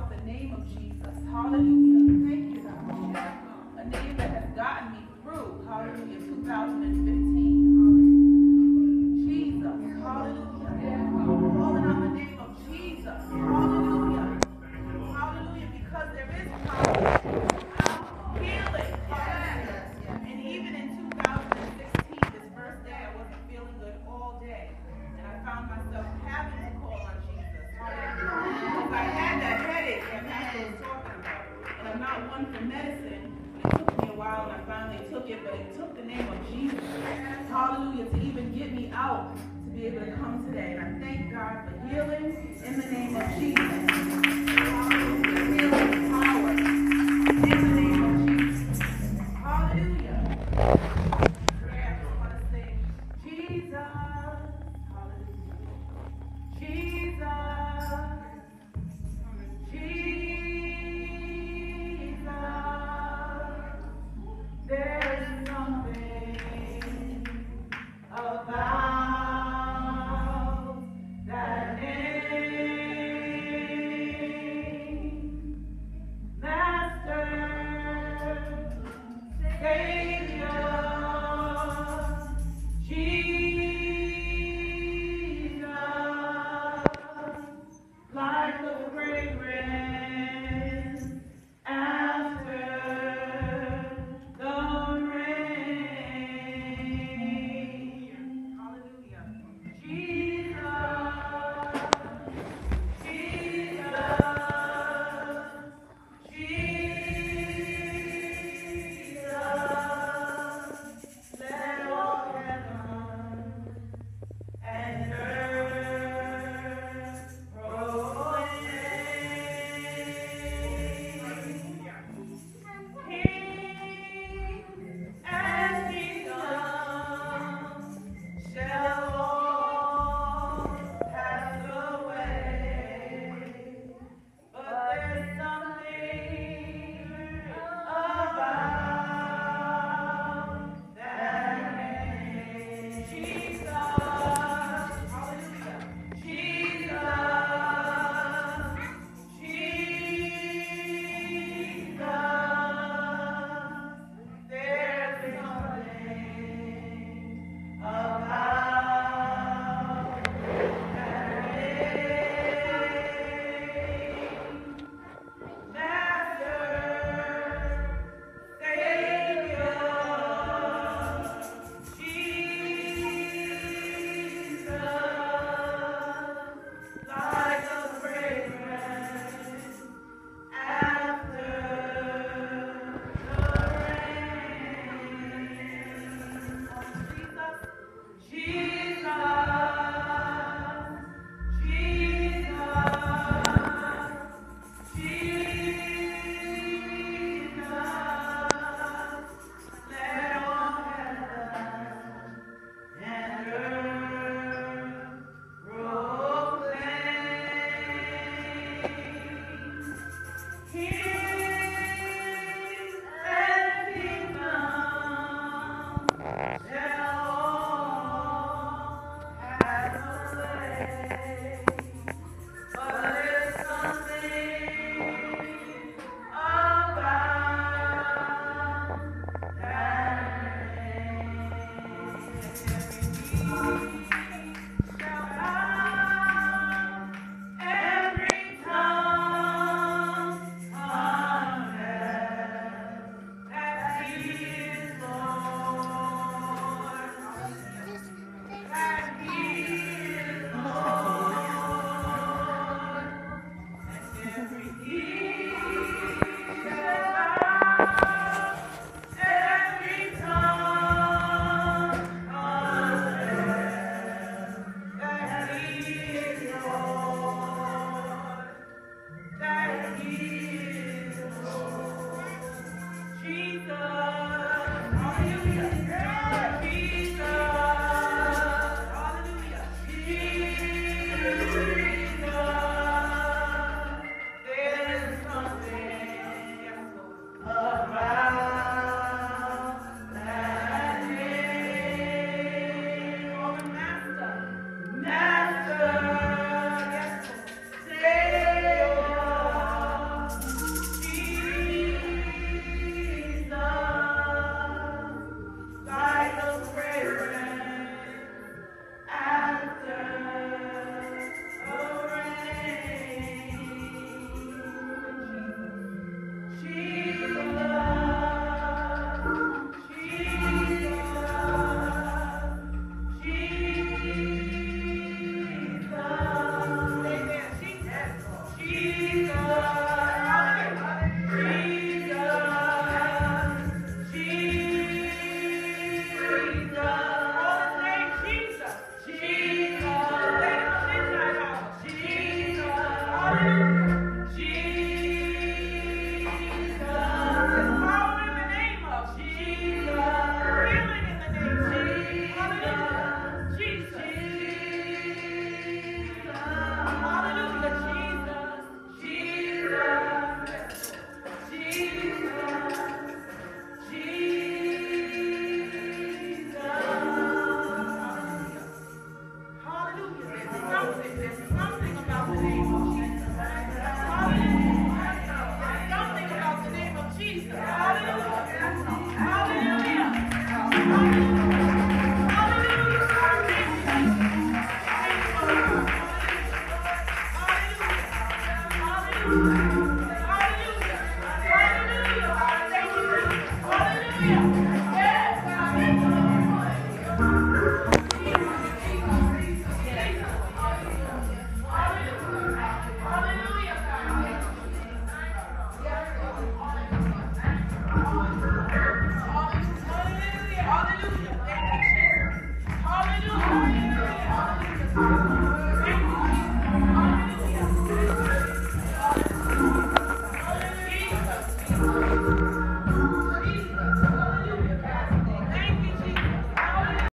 the name of Jesus. Hallelujah. Thank you, God. A name that has gotten me through, hallelujah, 2015. Jesus. Hallelujah. Calling on the name of Jesus. Hallelujah. Hallelujah. Because there is power. Healing. And even in 2016, this first day, I wasn't feeling good all day. And I found myself having to call on Jesus. Hallelujah. I had that headache that Pastor was talking about. And I'm not one for medicine. It took me a while and I finally took it. But it took the name of Jesus. Hallelujah. To even get me out to be able to come today. And I thank God for healing in the name of Jesus. Hallelujah.